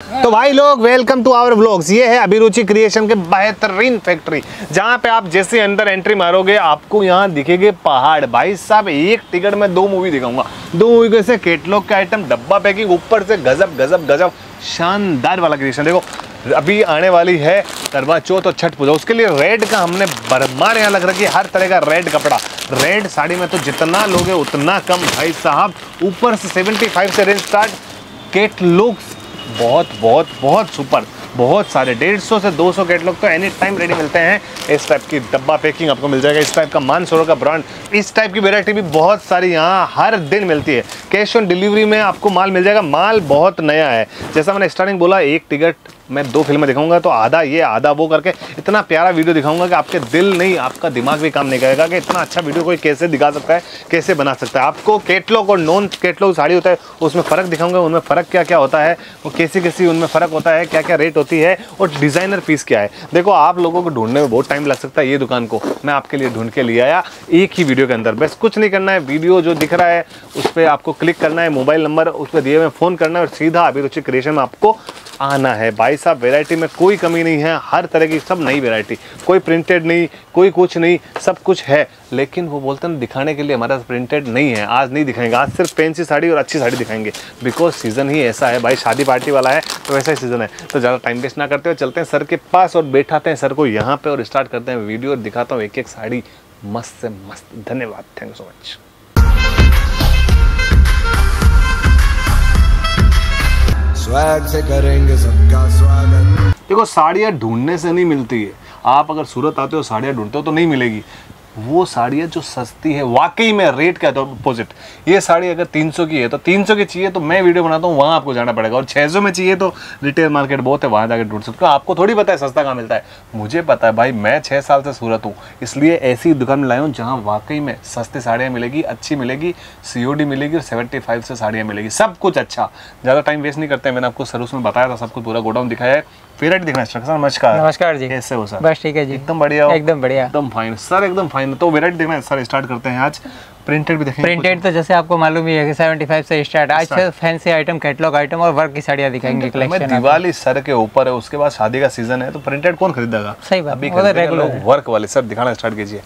तो भाई लोग वेलकम टू आवर व्लॉग्स ये है अभिरुचि क्रिएशन के बेहतरीन फैक्ट्री जहाँ पे आप जैसे अंदर एंट्री मारोगे, आपको यहाँ दिखेंगे पहाड़। भाई साहब, एक टिकट में दो मूवी दिखाऊँगा। दो मूवी कैसे केटलॉग के आइटम डब्बा पैकिंग ऊपर से गजब गजब गजब, शानदार वाला क्रिएशन देखो, अभी आने वाली है करवा चौथ और छठ पूजा। उसके लिए रेड का हमने बरमार यहाँ लग रखी है, हर तरह का रेड कपड़ा। रेड साड़ी में तो जितना लोगे, उतना कम। भाई साहब, ऊपर से 75 से रेंज स्टार्ट केटलॉग्स बहुत बहुत बहुत सुपर बहुत सारे डेढ़ सौ से 200 कैटलॉग तो एनी टाइम रेडी मिलते हैं। इस टाइप की डब्बा पैकिंग आपको मिल जाएगा, इस टाइप का मानसरोवर का ब्रांड इस टाइप की वेरायटी भी बहुत सारी यहाँ हर दिन मिलती है। कैश ऑन डिलीवरी में आपको माल मिल जाएगा, माल बहुत नया है। जैसा मैंने स्टार्टिंग बोला, एक टिकट मैं दो फ़िल्में दिखाऊँगा तो आधा ये, आधा वो करके इतना प्यारा वीडियो दिखाऊँगा कि आपके दिल नहीं, आपका दिमाग भी काम नहीं करेगा कि इतना अच्छा वीडियो कोई कैसे दिखा सकता है, कैसे बना सकता है। आपको केटलॉग और नॉन केटलॉग साड़ी होता है, उसमें फ़र्क दिखाऊँगा, उनमें फ़र्क क्या क्या होता है, वो कैसी कैसी उनमें फ़र्क होता है क्या क्या रेट होती है, और डिज़ाइनर पीस क्या है। देखो, आप लोगों को ढूँढने में बहुत टाइम लग सकता है ये दुकान को। मैं आपके लिए ढूंढ के ले आया। एक ही वीडियो के अंदर। बस कुछ नहीं करना है। वीडियो जो दिख रहा है, उस पर आपको क्लिक करना है। मोबाइल नंबर, उस पर दिए हुए फ़ोन करना है और सीधा अभिरुचि क्रिएशन में आपको आना है। भाई साहब वेराइटी में कोई कमी नहीं है। हर तरह की सब नई वेराइटी कोई प्रिंटेड नहीं, कोई कुछ नहीं, सब कुछ है। लेकिन वो बोलते हैं दिखाने के लिए हमारा प्रिंटेड नहीं है। आज नहीं दिखाएँगे। आज सिर्फ़ फैंसी साड़ी और अच्छी साड़ी दिखाएँगे। बिकॉज़ सीज़न ही ऐसा है। भाई, शादी पार्टी वाला है तो वैसा ही सीज़न है। तो ज़्यादा टाइम वेस्ट ना करते हुए चलते हैं। सर के पास और बैठाते हैं। सर को यहाँ पे और स्टार्ट करते हैं वीडियो और दिखाता हूँ एक एक साड़ी। मस्त से मस्त। धन्यवाद। Thank you so much swag से करेंगे सबका स्वागत। देखो साड़ियाँ ढूँढने से नहीं मिलती है। आप अगर सूरत आते हो साड़ियाँ ढूंढते हो तो नहीं मिलेगी। वो साड़ियाँ जो सस्ती है, वाकई में रेट का अपोजिट ये साड़ी अगर 300 की है तो 300 की चाहिए तो मैं वीडियो बनाता हूँ, वहाँ आपको जाना पड़ेगा। और 600 में चाहिए तो रिटेल मार्केट बहुत है, वहाँ जाकर ढूंढ सकते हो। आपको थोड़ी पता है, सस्ता कहाँ मिलता है। मुझे पता है भाई, मैं छः साल से सूरत हूँ, इसलिए ऐसी दुकान में लाया हूँ जहाँ वाकई में सस्ती साड़ियाँ मिलेगी, अच्छी मिलेगी सीओडी मिलेगी और सेवेंटी से साड़ियाँ मिलेगी। सब कुछ अच्छा। ज़्यादा टाइम वेस्ट नहीं करते मैंने आपको सर्विस में बताया था, सब कुछ पूरा गोडाउन दिखाया है। दिखना सर नमस्कार। नमस्कार जी। कैसे हो सर? बस ठीक है जी। एकदम बढ़िया हो? एकदम बढ़िया। एकदम फाइन सर एकदम फाइन तो वेराइटी देखना सर स्टार्ट करते हैं आज। प्रिंटेड भी देखेंगे प्रिंटेड तो जैसे आपको मालूम ही है कि 75 से स्टार्ट आज से फैंसी आइटम कैटलॉग आइटम और वर्क की साड़ियाँ दिखाएँगे कलेक्शन दिवाली सर के ऊपर है उसके बाद शादी का सीज़न है तो प्रिंटेड कौन खरीदेगा? सही बात, अभी वो तो है। वर्क वाले। सर दिखाना स्टार्ट कीजिए।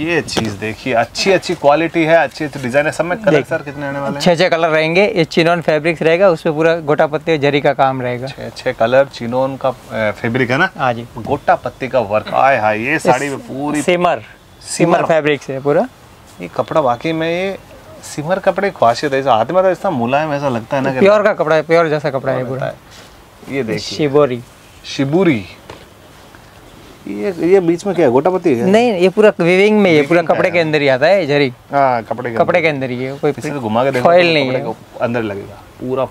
ये चीज़ देखिए अच्छी अच्छी क्वालिटी है अच्छी अच्छी डिज़ाइन है। सब में कलर सर कितने आने वाले हैं? छः छः कलर रहेंगे ये चिनोन फैब्रिक्स रहेगा उसपे पूरा गोटा पत्ती और जरी का काम रहेगा। छह छह कलर चिनोन का फैब्रिक है ना? हाँ जी। गोटा पत्ती का वर्क आय हाय ये साड़ी में पूरी सिमर सिमर फैब्रिक्स है पूरा। ये कपड़ा वाकई में ये सिमर कपड़े की ख्वासियत है हाथ में तो इतना मुलायम ऐसा लगता है ना प्योर का कपड़ा है प्योर जैसा कपड़ा है पूरा। ये देखिए। शिबोरी। शिबुरी। ये ये बीच में क्या है? गोटा पत्ती है नहीं ये पूरा विविंग में ये पूरा कपड़े के अंदर ही आता है जरी। हाँ कपड़े के कपड़े के अंदर ही है कोई इसे तो घुमा के देखो फॉइल तो नहीं है। अंदर लगेगा। पूरा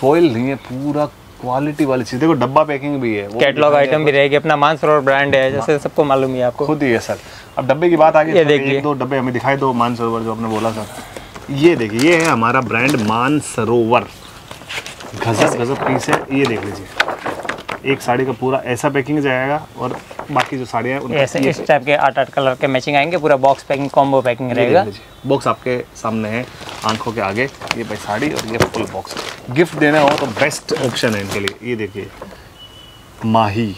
फॉइल नहीं है पूरा क्वालिटी वाली चीज़। देखो डब्बा पैकिंग भी है कैटलॉग आइटम भी रहेगी अपना मानसरोवर ब्रांड है जैसे सबको मालूम ही है आपको। खुद ही है सर। अब डब्बे की बात आ गई देखिए। एक दो डब्बे हमें दिखाई दो मानसरोवर जो आपने बोला सर ये देखिए ये है हमारा ब्रांड मानसरोवर। गजब गजब पीस है ये देख लीजिए। एक साड़ी का पूरा ऐसा पैकिंग जाएगा और बाकी जो साड़ियाँ हैं ऐसे इस टाइप के आठ आठ कलर के मैचिंग आएँगे पूरा बॉक्स पैकिंग कॉम्बो पैकिंग रहेगा। बॉक्स आपके सामने है आँखों के आगे। ये भाई साड़ी और ये फुल बॉक्स गिफ्ट देना हो तो बेस्ट ऑप्शन है इनके लिए। ये देखिए माही।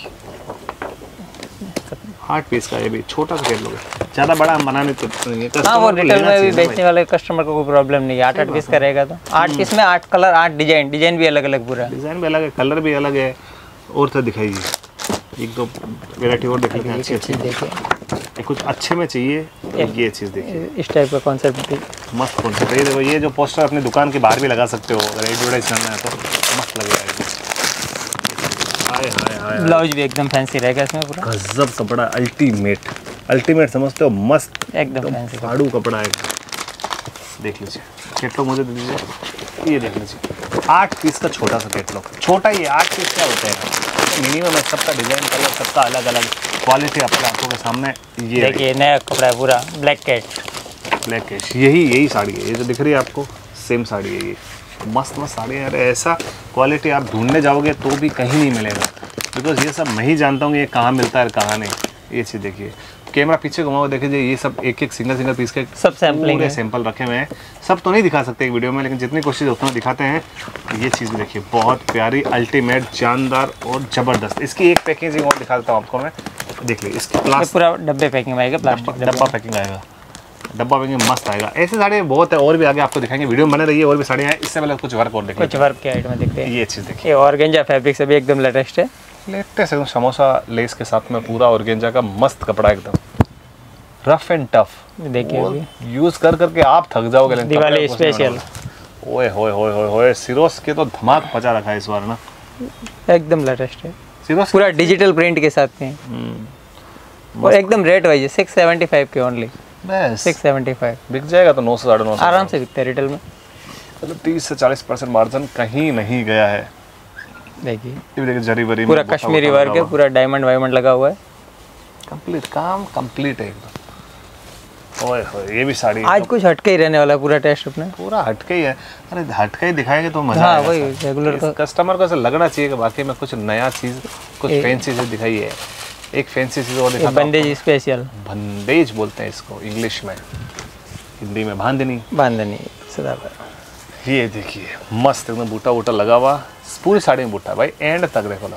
आठ पीस का ये भी छोटा सा लोगे। ज़्यादा बड़ा हम बनाने तो नहीं है। हाँ वो रिटेल में भी बेचने वाले कस्टमर को कोई प्रॉब्लम नहीं है। आठ आठ पीस का रहेगा तो। आठ पीस में आठ कलर आठ डिज़ाइन डिज़ाइन भी अलग अलग पूरा। डिज़ाइन भी अलग है कलर भी अलग है। और तो दिखाइए एक दो वेराइटी और देख लेते हैं अच्छी अच्छी देखिए। कुछ अच्छे में चाहिए तो ये चीज़ देखिए। इस टाइप का कॉन्सेप्ट मस्त कौन सा ये देखो ये जो पोस्टर अपनी दुकान के बाहर भी लगा सकते हो अगर एडवर्टाइज करना है तो मस्त लगेगा ब्लाउज भी एकदम फैंसी रहेगा इसमें पूरा। गजब कपड़ा अल्टीमेट अल्टीमेट समझते हो मस्त। एकदम फैंसी फाड़ू कपड़ा है देख लीजिए। कैटलॉग मुझे दे दीजिए। ये देख लीजिए। आठ पीस का छोटा सा कैटलॉग छोटा ही आठ पीस क्या होते हैं? मिनिमम है सबका डिज़ाइन कलर सबका अलग अलग क्वालिटी अपने आँखों के सामने ये देखिए नया कपड़ा है पूरा ब्लैक कैट ब्लैक कैश यही यही साड़ी है। ये जो दिख रही है आपको सेम साड़ी है ये। मस्त मस्त साड़ी है। अरे ऐसा क्वालिटी आप ढूँढने जाओगे तो भी कहीं नहीं मिलेगा। बिकॉज़ ये सब मैं ही जानता हूँ ये कहाँ मिलता है और कहाँ नहीं। ये चीज़ देखिए। कैमरा पीछे घुमाओ देखिए ये सब एक एक सिंगल सिंगल पीस के सब सैम्पलिंग पूरे सैंपल रखे हुए हैं। सब तो नहीं दिखा सकते एक वीडियो में लेकिन जितनी कोशिश उतना दिखाते हैं। ये चीज़ भी देखिए बहुत प्यारी अल्टीमेट जानदार और ज़बरदस्त। इसकी एक पैकेजिंग और दिखा देता हूँ आपको मैं। देख लीजिए इसकी पूरा डब्बे पैकिंग आएगा प्लास्टिक डब्बा। पैकिंग आएगा। डब्बा पैकिंग मस्त आएगा। ऐसे साड़ी बहुत है और भी आगे आपको दिखाएँगे। वीडियो में बने रही है और भी साड़ियाँ हैं। इससे पहले कुछ वर्क और देखिए। कुछ वर्क के आइटम दिखते हैं। ये चीज़ देखिए। ये ऑर्गेंजा फैब्रिक से भी एकदम लेटेस्ट है। लेटेस्ट एकदम समोसा लेस के साथ में पूरा ऑर्गेंजा का मस्त कपड़ा एकदम। रफ एंड टफ देखिए यूज़ कर करके आप थक जाओगे दिवाली स्पेशल ओए होए होए होए होए सिरोस के तो धमाक मचा रखा है इस बार ना। एकदम लेटेस्ट है। सिरोस पूरा डिजिटल प्रिंट के साथ में। हम्म, और एकदम रेट वाइज है सिक्स सेवेंटी फाइव के ओनली बस। सिक्स सेवेंटी फाइव बिक जाएगा तो नौ सौ साढ़े नौ सौ। आराम से बिकता है रिटेल में। मतलब तीस से चालीस परसेंट मार्जिन कहीं नहीं गया है। देखिए। जरी बरी पूरा कश्मीरी वर्क है पूरा डायमंड वायमंड लगा हुआ है। कंप्लीट काम कंप्लीट है एकदम। ओए होए ये भी साड़ी आज कुछ हटके ही रहने वाला है पूरा टेस्ट अपने। पूरा हटके ही है। अरे हटके ही दिखाएँगे तो मज़ा हाँ वही रेगुलर का कस्टमर को ऐसा लगना चाहिए कि वाकई में कुछ नया चीज़ कुछ फैंसी चीज़ दिखाई है। एक फैंसी चीज़ और दिखा बंदेज स्पेशल बंदेज बोलते हैं इसको इंग्लिश में। हिंदी में बांधनी। बांधनी सदाबहार। ये देखिए मस्त एकदम बूटा वूटा लगा हुआ पूरी साड़ी में बूटा भाई एंड तक देखो ना।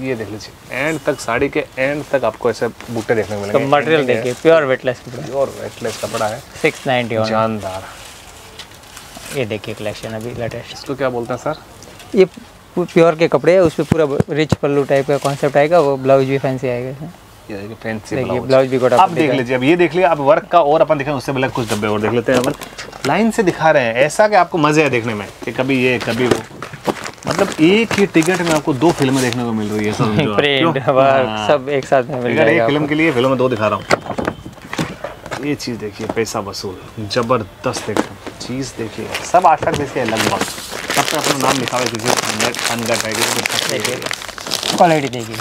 ये देख लीजिए एंड तक साड़ी के एंड तक आपको ऐसे बूटे देखने को तो मिलेंगे मटेरियल देखिए प्योर वेटलेस कपड़ा। प्योर वेटलेस कपड़ा है। सिक्स नाइनटी जानदार। ये देखिए कलेक्शन अभी लेटेस्ट इसको क्या बोलते हैं सर ये प्योर के कपड़े है उसमें पूरा रिच पल्लू टाइप का कॉन्सेप्ट आएगा वो ब्लाउज भी फैंसी आएगा इसमें ये देखिए फैंसी देखिए ब्लाउज भी आप देख लीजिए अब ये देख लिया अब वर्क का और अपन दिखाएँ उससे पहले कुछ डब्बे और देख लेते हैं। अपन लाइन से दिखा रहे हैं ऐसा कि आपको मज़े है देखने में कि कभी ये कभी वो। मतलब एक ही टिकट में आपको दो फ़िल्में देखने को मिल रही है। प्रिंट वर्क हाँ। सब एक साथ में मिल एक फ़िल्म के लिए फ़िल्म में दो दिखा रहा हूँ। ये चीज़ देखिए पैसा वसूल ज़बरदस्त चीज़ देखिए सब आठ आठ पीस लगभग सब पे अपना नाम लिखा हुआ है किसी। क्वालिटी देखिए।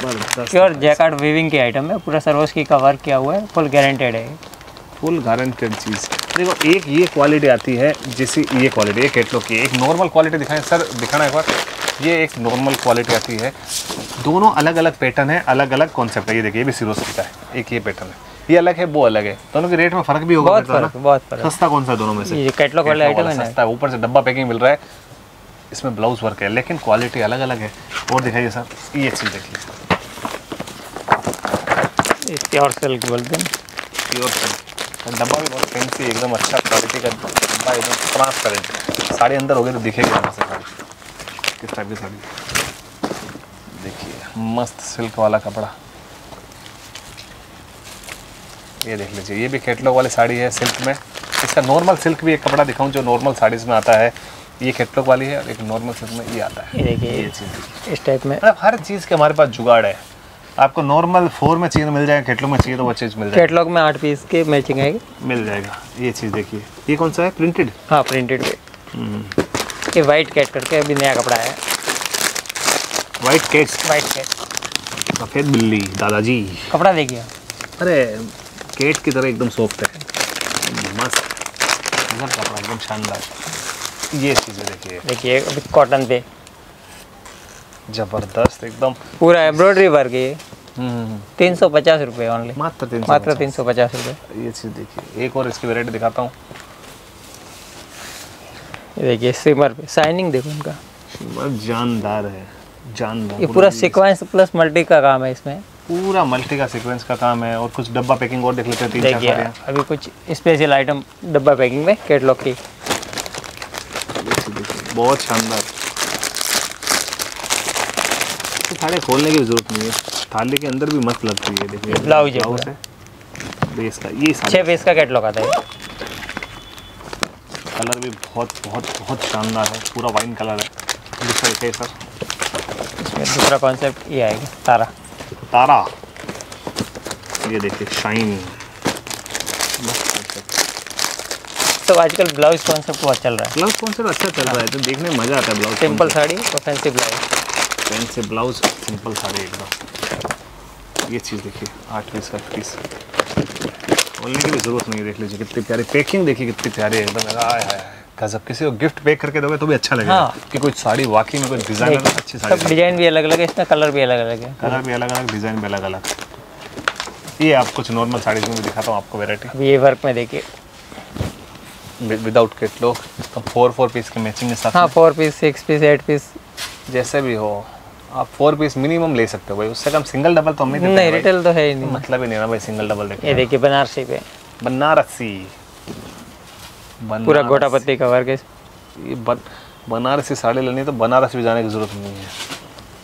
प्योर जैकार्ड वीविंग की आइटम है पूरा सर्वोस्की का वर्क किया हुआ है फुल गारंटेड है फुल गारंटेड चीज़। देखो एक ये क्वालिटी आती है जैसी ये क्वालिटी एक कैटलॉग की एक नॉर्मल क्वालिटी दिखाएँ सर दिखाना एक बार। ये एक नॉर्मल क्वालिटी आती है। दोनों अलग अलग पैटर्न है अलग अलग कॉन्सेप्ट है। ये देखिए ये भी सिरोस्की का है। एक ये पैटर्न है। ये अलग है वो अलग है। दोनों के रेट में फ़र्क भी होगा बहुत फिर फ़र्क बहुत फ़र्क। सस्ता कौन सा दोनों में से? ये कैटलॉग वाले आइटम है सस्ता है। ऊपर से डब्बा पैकिंग मिल रहा है। इसमें ब्लाउज वर्क है लेकिन क्वालिटी अलग अलग है। और दिखाइए सर ये चीज़ देखिए प्योर सिल्क बोलते हैं प्योर सिल्क डब्बा भी बहुत फैंसी एकदम अच्छा क्वालिटी का डब्बा एकदम ट्रांसपेरेंट साड़ी अंदर हो गई तो दिखेगी से साड़ी। किस टाइप की साड़ी? देखिए मस्त सिल्क वाला कपड़ा। ये देख लीजिए ये भी कैटलॉग वाली साड़ी है सिल्क में। इसका नॉर्मल सिल्क भी एक कपड़ा दिखाऊँ जो नॉर्मल साड़ीज में आता है। ये कैटलॉग वाली है और एक नॉर्मल सिल्क में ये आता है। ये देखिए चीज़ इस टाइप में मतलब हर चीज़ के हमारे पास जुगाड़ है। आपको नॉर्मल फोर में चाहिए तो मिल जाएगा कैटलॉग में चाहिए तो वो चीज़ मिल जाएगी। कैटलॉग में आठ पीस के मैचिंग आएगी मिल जाएगा। ये चीज़ देखिए। ये कौन सा है? प्रिंटेड हाँ प्रिंटेड ये वाइट कैट करके अभी नया कपड़ा है। वाइट केट्स वाइट कैट सफ़ेद बिल्ली दादाजी। कपड़ा देखिए। अरे केट की तरह एकदम सॉफ्ट है। मस्त। कपड़ा एकदम शानदार। ये चीज़ें देखिए। देखिए अभी कॉटन पे। ज़बरदस्त एकदम। पूरा एम्ब्रॉयडरी वर्क है ये। हम्म, तीन सौ पचास रुपये ओनली मात्र तीन मात्र तीन सौ पचास रुपये ये चीज़ देखिए एक और इसकी वेराइटी दिखाता हूँ। देखिए सिमर पे। शाइनिंग देखो इनका। जानदार है जानदार। ये पूरा सीक्वेंस प्लस मल्टी का काम है इसमें। पूरा मल्टी का सीक्वेंस का काम है और कुछ डब्बा पैकिंग और देख लेते हैं तीन चार देखिए अभी कुछ स्पेशल आइटम डब्बा पैकिंग में कैटलॉग की। बहुत शानदार। तो साड़ियाँ खोलने की ज़रूरत नहीं है। थाली के अंदर भी मस्त लगती है देखिए। ब्लाउज है ब्लाउज है। बेस का ये साड़ी छः पीस का कैटलॉग आता है। कलर भी बहुत बहुत बहुत शानदार है। पूरा वाइन कलर है। दूसरा सर इसमें दूसरा कॉन्सेप्ट ये आएगा तारा। तारा। ये देखिए शाइन तो आजकल ब्लाउज कॉन्सेप्ट बहुत चल रहा है? ब्लाउज कौन सा अच्छा चल रहा है? तो देखने में मज़ा आता है ब्लाउज सिंपल साड़ी और फैंसी ब्लाउज। पेन से ब्लाउज सिंपल साड़ी एकदम। ये चीज़ देखिए आठ पीस का पीस बोलने की भी ज़रूरत नहीं है देख लीजिए कितनी प्यारी पैकिंग देखिए कितनी प्यारी है एकदम आय हाय गजब किसी को गिफ्ट पैक करके दोगे तो भी अच्छा लगेगा हाँ। कि कोई साड़ी वाकई में कोई डिज़ाइनर अच्छी सब डिज़ाइन भी अलग अलग है इसमें कलर भी अलग अलग है। कलर भी अलग अलग डिज़ाइन भी अलग अलग ये आप कुछ नॉर्मल साड़ीज में भी दिखाता हूँ आपको वेरायटी ये वर्क में देखिए। Without catalogue four four piece के मैचिंग के साथ हाँ four piece six piece eight piece जैसे भी हो आप फोर पीस मिनिमम ले सकते हो भाई। उससे कम सिंगल डबल तो हम नहीं हैं। रिटेल तो है ही नहीं। मतलब ही नहीं ना भाई सिंगल डबल ये देखिए बनारसी पे। बनारसी। पूरा गोटा पत्ती का। वर्क है ये बन, बनारसी साड़ी लेनी है तो बनारस भी जाने की ज़रूरत नहीं है।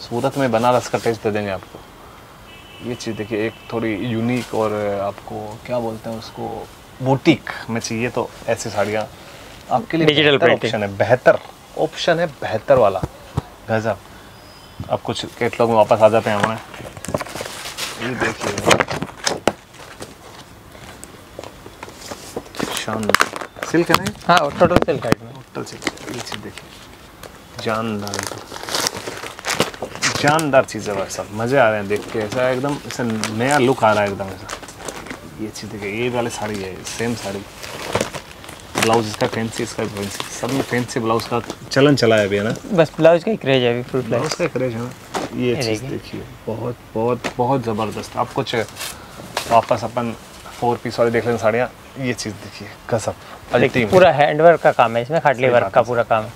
सूरत में बनारस का टेस्ट दे देंगे आपको। ये चीज़ देखिए एक थोड़ी यूनिक और आपको क्या बोलते हैं उसको? बुटीक में चाहिए तो ऐसी साड़ियाँ आपके लिए डिजिटल ऑप्शन है बेहतर ऑप्शन है बेहतर वाला। गजब। अब कुछ कैटलॉग में वापस आ जाते हैं हमारे। ये देखिए। शानदार सिल्क है ना हाँ total silk item total silk ये चीज़ देखिए। जानदार जानदार चीज़ है भाई साहब। मज़े आ रहे हैं देख के। ऐसा एकदम ऐसा नया लुक आ रहा है एकदम ऐसा। ये चीज़ देखिए ये वाली साड़ी है सेम साड़ी। ब्लाउज इसका फैंसी इसका फैंसी सब में फैंसी ब्लाउज का चलन चला है अभी है ना? बस ब्लाउज का ही क्रेज है अभी फुल ब्लाउज का क्रेज है ना? ये चीज़ देखिए। बहुत बहुत बहुत ज़बरदस्त। आप कुछ वापस अपन फोर पीस वाली देख लें साड़ियाँ। ये चीज़ देखिए अल्टीमेट पूरा हैंडवर्क का काम है इसमें खाटली वर्क का पूरा काम है।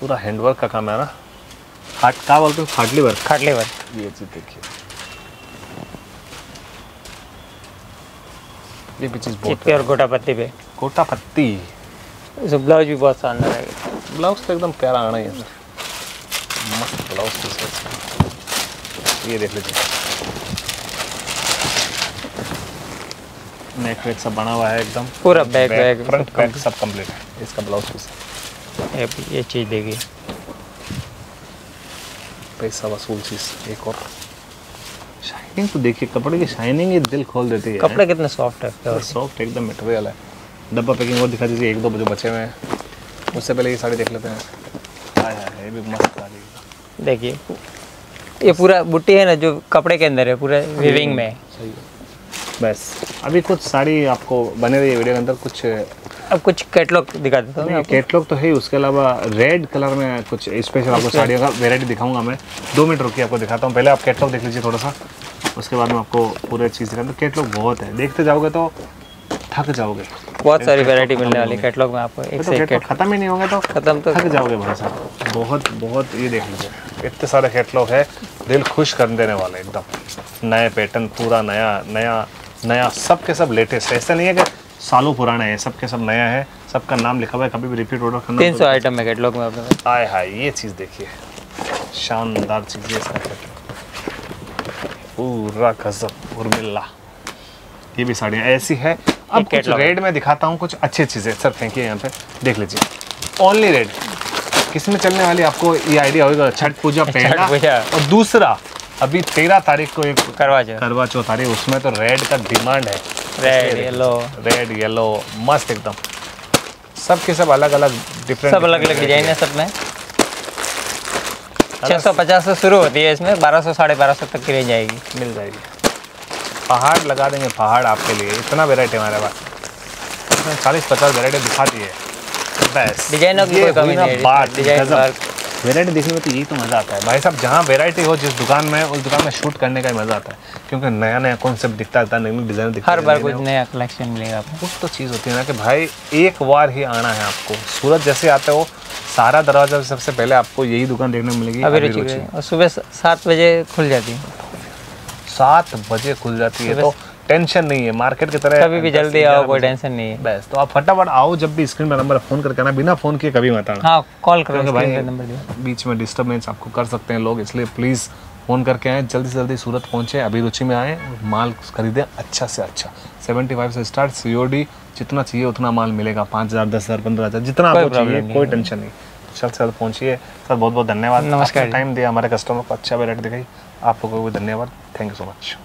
पूरा हैंडवर्क का काम है ना? खाट क्या बोलते हो? खाटली वर्क खाटली वर्क ये चीज़ देखिए। ये भी चीज़ चित्ते और गोटा पत्ती पे। कोटा पत्ती? उसमें ब्लाउज भी बहुत शानदार है। ब्लाउज तो एकदम प्यारा आना है मस्त ब्लाउज है। इसका। ये देख लीजिए। नेक वेक सब बना हुआ है एकदम। पूरा बैक बैक फ्रंट बैक सब कंप्लीट है। इसका ब्लाउज पीस ये ये चीज़ देखिए। पैसा वसूल चीज़ एक और। शाइनिंग तो देखिए कपड़े की शाइनिंग ही दिल खोल देती है। कपड़े कितने सॉफ्ट है सॉफ्ट एकदम मटेरियल है। डब्बा पैकिंग और दिखा दीजिए एक दो जो बचे हुए हैं। उससे पहले ये साड़ी देख लेते हैं। ये भी मस्त साड़ी देखिए ये पूरा बुट्टी है ना जो कपड़े के अंदर है पूरा विविंग में। सही है। बस अभी कुछ साड़ी आपको बने रही है वीडियो के अंदर कुछ अब कुछ कैटलॉग दिखा देता हूँ कैटलॉग तो है ही उसके अलावा रेड कलर में कुछ स्पेशल आपको साड़ियों का वेरायटी दिखाऊँगा मैं। दो मिनट रुकिए आपको दिखाता हूँ। पहले आप कैटलॉग देख लीजिए थोड़ा सा। उसके बाद में आपको पूरे चीज़ दिखाता हूँ कैटलॉग बहुत है। देखते जाओगे तो थक जाओगे। बहुत सारी वैरायटी मिलने वाली कैटलॉग में आपको एक तो से एक खत्म ही नहीं होंगे तो खत्म तो थक जाओगे भाई साहब। बहुत बहुत ये देख लीजिए। इतने सारे कैटलॉग है दिल खुश कर देने वाले एकदम। नए पैटर्न पूरा नया नया नया सब के सब लेटेस्ट है। ऐसा नहीं है कि सालों पुराना है सब के सब नया है सबका नाम लिखा हुआ है कभी भी रिपीट ऑर्डर करना तीन सौ आइटम है कैटलॉग में पास। आय हाय ये चीज़ देखिए। शानदार चीज़ है पूरा गजब उर्मिल्ला ये भी साड़ियाँ ऐसी है। अब कुछ रेड में दिखाता हूँ कुछ अच्छी चीज़ें। सर फेंकिए यहाँ पे। देख लीजिए। ओनली रेड किसमें चलने वाली आपको ये आइडिया होगा? छठ पूजा पहला और दूसरा अभी तेरह तारीख को एक करवा चौथ। करवा चौथ आ रही है उसमें तो रेड का डिमांड है। रेड येलो रेड येलो मस्त एकदम। सब के सब अलग अलग डिफरेंट सब अलग अलग डिज़ाइन है। सब में। छः सौ पचास से शुरू होती है इसमें बारह सौ साढ़े बारह सौ तक की रेंज आएगी मिल जाएगी। पहाड़ लगा देंगे पहाड़ आपके लिए इतना वेराइटी हमारे पास। चालीस पचास वेराइटी दिखाती है। डिजाइनों वेराइटी देखने में तो यही तो मज़ा आता है। भाई साहब जहाँ वेराइटी हो जिस दुकान में उस दुकान में शूट करने का ही मज़ा आता है। क्योंकि नया नया कॉन्सेप्ट दिखता रहता है नई नई डिज़ाइन दिखता हर बार कुछ नया कलेक्शन मिलेगा आपको। कुछ तो चीज़ होती है ना कि भाई एक बार ही आना है आपको। सूरत जैसे आते हो सारा दरवाज़ा सबसे पहले आपको यही दुकान देखने को मिलेगी अभी अभिरुचि। रुचि और सुबह सात बजे खुल जाती है। सात बजे खुल जाती है तो टेंशन नहीं है मार्केट की तरह कभी भी जल्दी आओ कोई टेंशन नहीं है। बस तो आप फटाफट आओ जब भी स्क्रीन पर नंबर फ़ोन करके आना बिना फ़ोन किए कभी मत आना। हाँ कॉल करो भाई नंबर बीच में डिस्टर्बेंस आपको कर सकते हैं लोग इसलिए प्लीज़ फ़ोन करके आए जल्दी से जल्दी सूरत पहुँचे अभिरुचि में आए माल खरीदें अच्छा से अच्छा। सेवेंटी फाइव से स्टार्ट सी जितना चाहिए उतना माल मिलेगा। पाँच हज़ार दस हज़ार पंद्रह हज़ार जितना आपको चाहिए कोई टेंशन नहीं। जल्द से जल्द पहुँचिए। सर बहुत बहुत धन्यवाद। नमस्कार टाइम दिया हमारे कस्टमर को अच्छा वेराइट दिखाई। आपको भी धन्यवाद। Thank you so much